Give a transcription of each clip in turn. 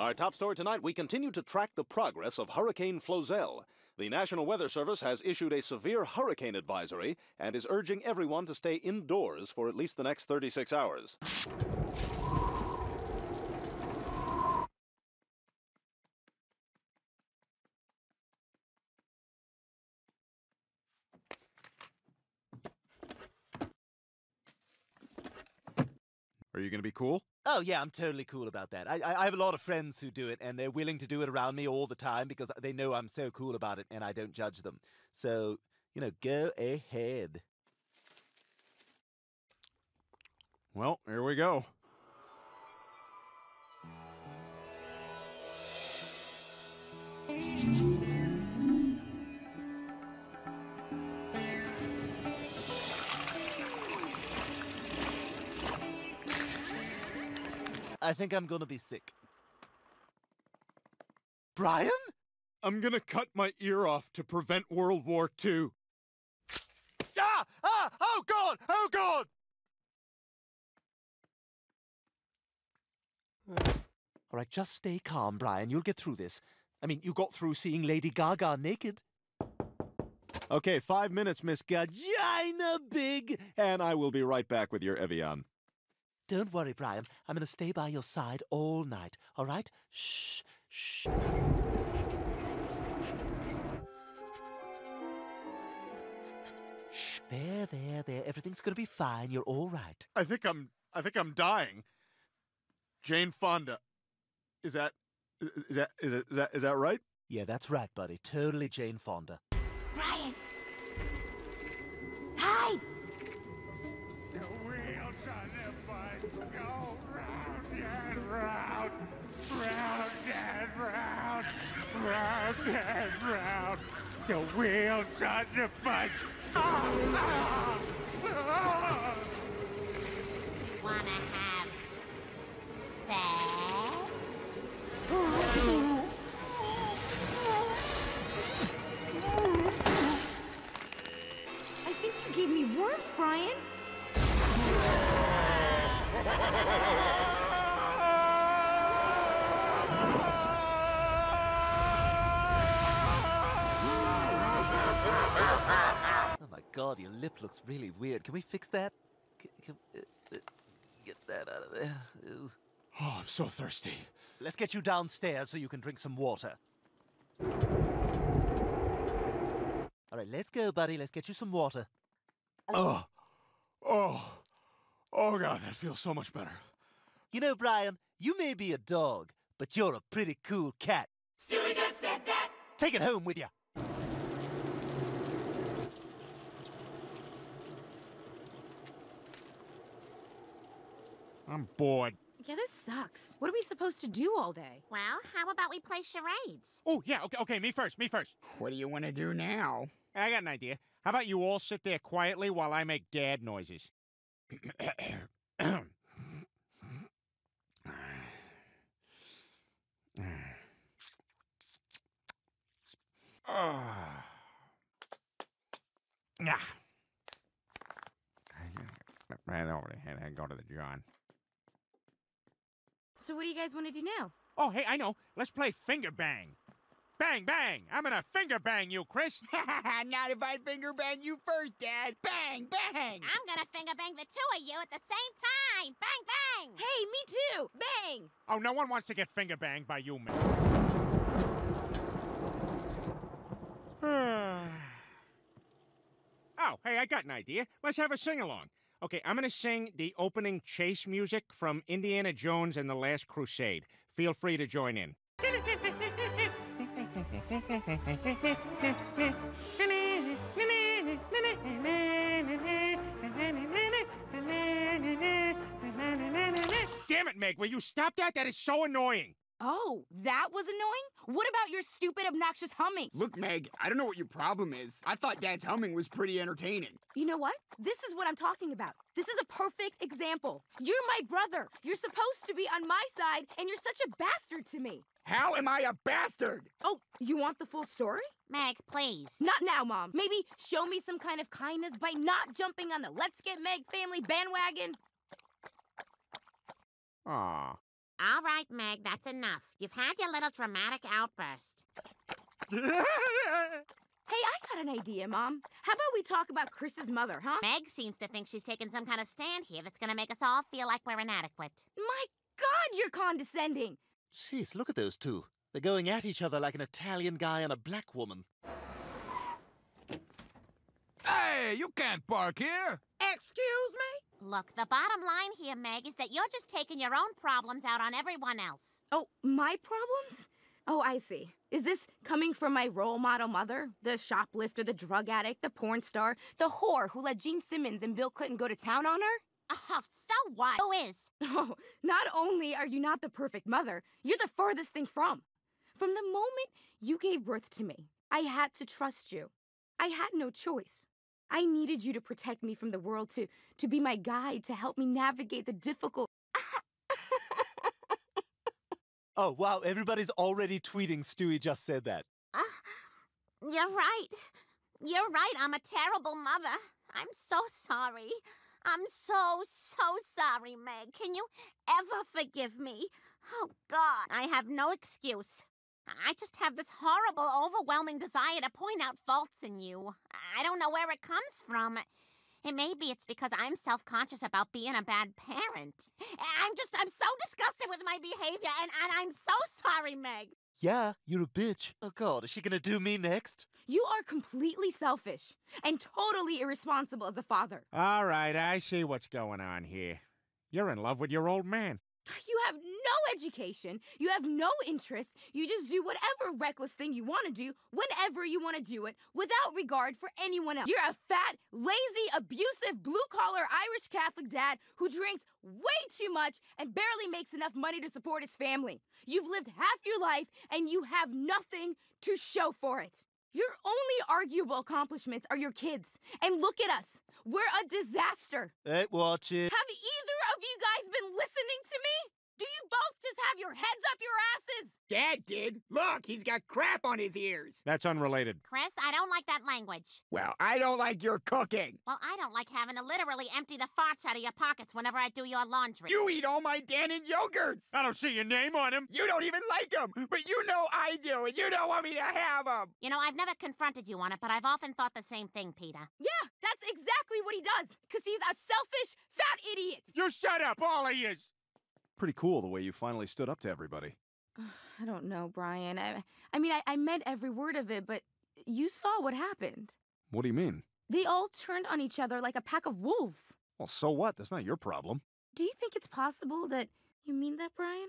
Our top story tonight we continue to track the progress of Hurricane Flozell. The National Weather Service has issued a severe hurricane advisory and is urging everyone to stay indoors for at least the next 36 hours. Are you going to be cool? Oh yeah, I'm totally cool about that. I, I I have a lot of friends who do it, and they're willing to do it around me all the time because they know I'm so cool about it, and I don't judge them. So you know, go ahead. Well, here we go. I think I'm gonna be sick. Brian? I'm going to cut my ear off to prevent World War II. Ah! Ah! Oh God! Oh God! All right, just stay calm, Brian. You'll get through this. I mean, you got through seeing Lady Gaga naked. Okay, five minutes, Miss Gagina Big, and I will be right back with your Evian. Don't worry, Brian. I'm going to stay by your side all night. All right? Shh. Shh. Shh. There, there, there. Everything's going to be fine. You're all right. I think I'm. I think I'm dying. Jane Fonda. Is that? Is that? Is that? Is that? Is that right? Yeah, that's right, buddy. Totally Jane Fonda. Go round and round, round and round, round and round. The wheels the bus. Ah, ah, ah. Wanna god, your lip looks really weird. Can we fix that? Can, can, uh, let's get that out of there. Ew. Oh, I'm so thirsty. Let's get you downstairs so you can drink some water. All right, let's go, buddy. Let's get you some water. Oh, oh, oh God, that feels so much better. You know, Brian, you may be a dog, but you're a pretty cool cat. Stewie just said that! Take it home with you. I'm bored. Yeah, this sucks. What are we supposed to do all day? Well, how about we play charades? Oh yeah, okay, okay. Me first. Me first. What do you want to do now? I got an idea. How about you all sit there quietly while I make dad noises? Ah. Ah. Right over there and go to the John. So what do you guys want to do now? Oh, hey, I know. Let's play finger bang. Bang, bang. I'm gonna finger bang you, Chris. Not if I finger bang you first, Dad. Bang, bang. I'm gonna finger bang the two of you at the same time! Bang, bang! Hey, me too! Bang! Oh, no one wants to get finger banged by you, man. oh, hey, I got an idea. Let's have a sing along. Okay, I'm gonna sing the opening chase music from Indiana Jones and the Last Crusade. Feel free to join in. Damn it, Meg, will you stop that? That is so annoying. Oh, that was annoying? What about your stupid, obnoxious humming? Look, Meg, I don't know what your problem is. I thought Dad's humming was pretty entertaining. You know what? This is what I'm talking about. This is a perfect example. You're my brother. You're supposed to be on my side, and you're such a bastard to me. How am I a bastard? Oh, you want the full story? Meg, please. Not now, Mom. Maybe show me some kind of kindness by not jumping on the Let's Get Meg family bandwagon. Aw. All right, Meg, that's enough. You've had your little dramatic outburst. Hey, I got an idea, Mom. How about we talk about Chris's mother, huh? Meg seems to think she's taken some kind of stand here that's gonna make us all feel like we're inadequate. My God, you're condescending. Jeez, look at those two. They're going at each other like an Italian guy and a black woman. Hey, you can't park here. Excuse me? Look, the bottom line here, Meg, is that you're just taking your own problems out on everyone else. Oh, my problems? Oh, I see. Is this coming from my role model mother? The shoplifter, the drug addict, the porn star, the whore who let Gene Simmons and Bill Clinton go to town on her? Oh, so what? Who is? Oh, not only are you not the perfect mother, you're the furthest thing from. From the moment you gave birth to me, I had to trust you. I had no choice. I needed you to protect me from the world, to, to be my guide, to help me navigate the difficult. Oh, wow, everybody's already tweeting Stewie just said that. Uh, you're right. You're right. I'm a terrible mother. I'm so sorry. I'm so, so sorry, Meg. Can you ever forgive me? Oh, God. I have no excuse. I just have this horrible, overwhelming desire to point out faults in you. I don't know where it comes from. And maybe it's because I'm self conscious about being a bad parent. I'm just, I'm so disgusted with my behavior, and, and I'm so sorry, Meg. Yeah, you're a bitch. Oh god, is she gonna do me next? You are completely selfish and totally irresponsible as a father. All right, I see what's going on here. You're in love with your old man. You have no education. You have no interest. You just do whatever reckless thing you want to do whenever you want to do it without regard for anyone else. You're a fat, lazy, abusive, blue collar Irish Catholic dad who drinks way too much and barely makes enough money to support his family. You've lived half your life and you have nothing to show for it. Your only arguable accomplishments are your kids. And look at us. We're a disaster. Hey, watch it. Have either of you guys been listening to me? Do you both just have your heads up your asses? Dad did. Look, he's got crap on his ears. That's unrelated. Chris, I don't like that language. Well, I don't like your cooking. Well, I don't like having to literally empty the farts out of your pockets whenever I do your laundry. You eat all my Dannon yogurts. I don't see your name on them. You don't even like them, but you know I do, and you don't want me to have them. You know, I've never confronted you on it, but I've often thought the same thing, Peter. Yeah, that's exactly what he does. Because he's a selfish, fat idiot. You shut up, all of you. Pretty cool the way you finally stood up to everybody. I don't know, Brian. I, I mean, I, I meant every word of it, but you saw what happened. What do you mean? They all turned on each other like a pack of wolves. Well, so what? That's not your problem. Do you think it's possible that you mean that, Brian?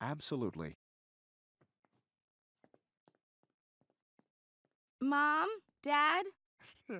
Absolutely. Mom? Dad?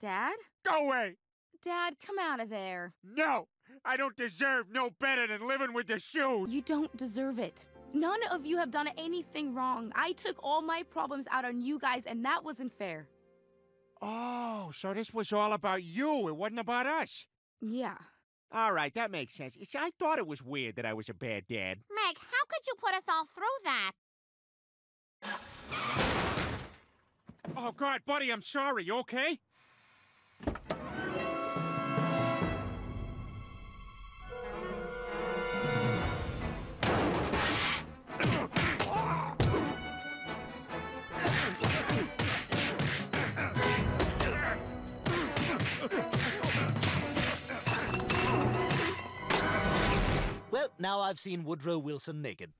Dad? Go away. Dad, come out of there. No, I don't deserve no better than living with the shoes. You don't deserve it. None of you have done anything wrong. I took all my problems out on you guys, and that wasn't fair. Oh, so this was all about you. It wasn't about us. Yeah. All right, that makes sense. You see, I thought it was weird that I was a bad dad. Meg, how could you put us all through that? Oh, God, buddy, I'm sorry. You okay? Now I've seen Woodrow Wilson naked.